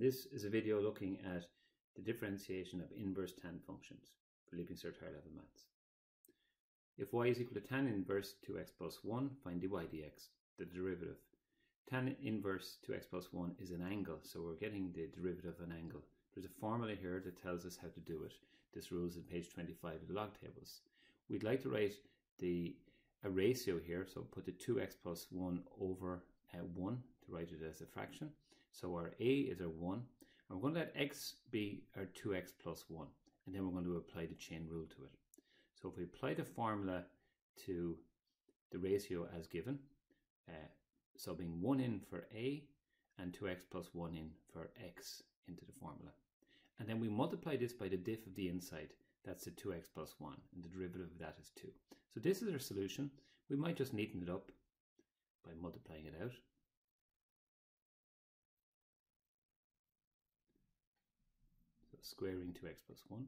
This is a video looking at the differentiation of inverse tan functions for Leaving Cert Higher Level Maths. If y is equal to tan inverse 2x plus 1, find dy dx, the derivative. Tan inverse 2x plus 1 is an angle, so we're getting the derivative of an angle. There's a formula here that tells us how to do it. This rule is in page 25 of the log tables. We'd like to write the a ratio here, so put the 2x plus 1 over uh, 1 to write it as a fraction. So our a is our 1. And we're going to let x be our 2x plus 1. And then we're going to apply the chain rule to it. So if we apply the formula to the ratio as given, uh, subbing 1 in for a and 2x plus 1 in for x into the formula. And then we multiply this by the diff of the inside. That's the 2x plus 1. And the derivative of that is 2. So this is our solution. We might just neaten it up by multiplying it out. Squaring 2x plus 1.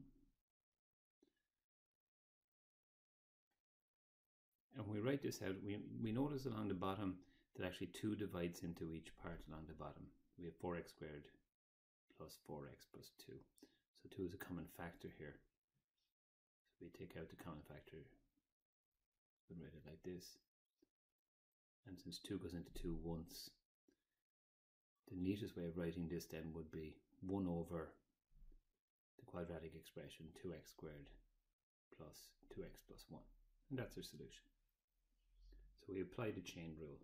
And when we write this out, we, we notice along the bottom that actually 2 divides into each part along the bottom. We have 4x squared plus 4x plus 2. So 2 is a common factor here. So we take out the common factor, we write it like this. And since 2 goes into 2 once, the neatest way of writing this then would be 1 over quadratic expression 2x squared plus 2x plus 1. And that's our solution. So we apply the chain rule.